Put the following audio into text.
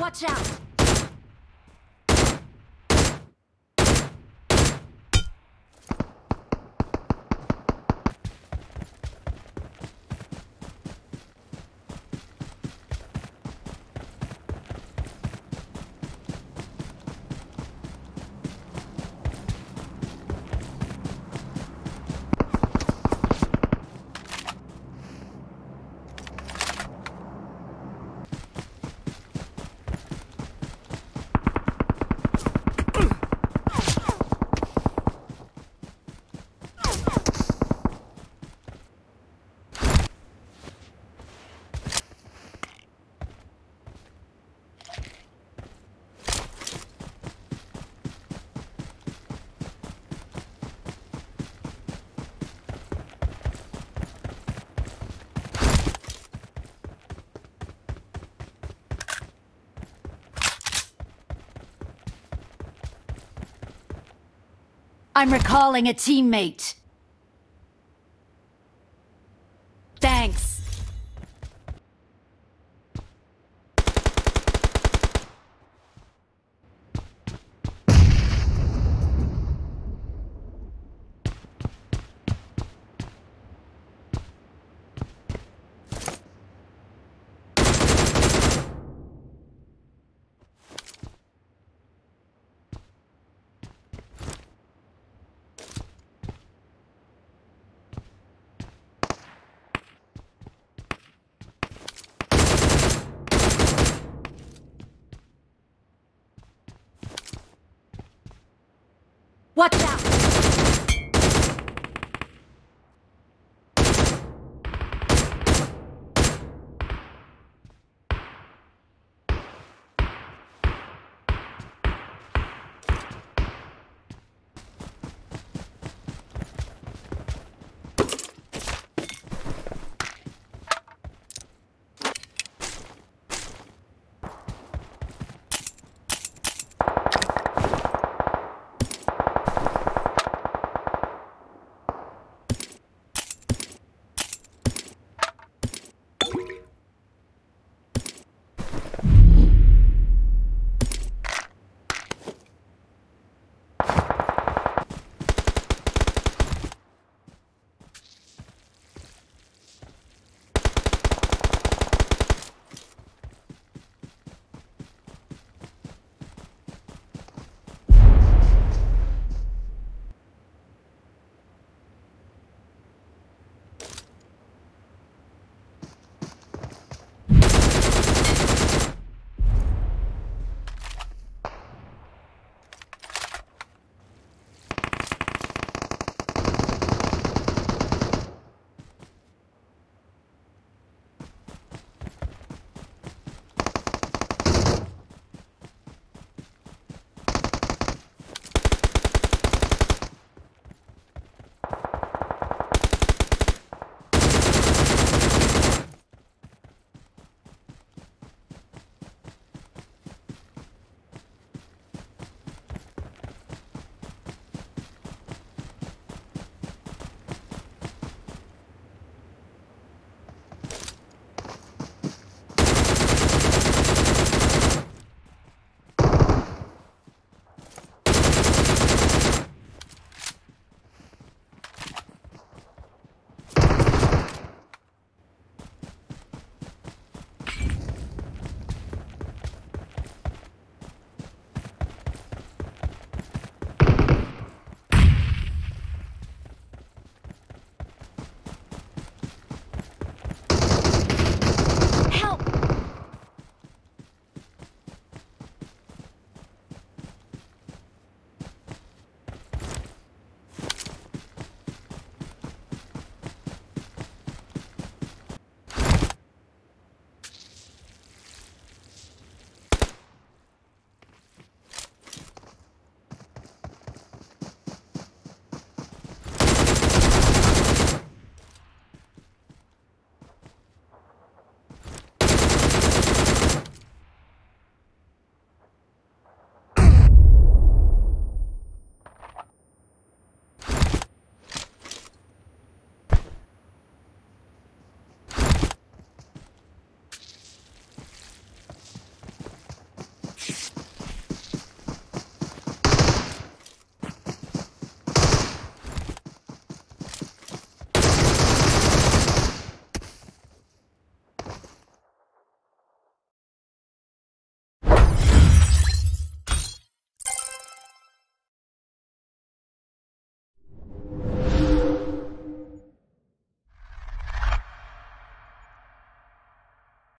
Watch out! I'm recalling a teammate. Watch out!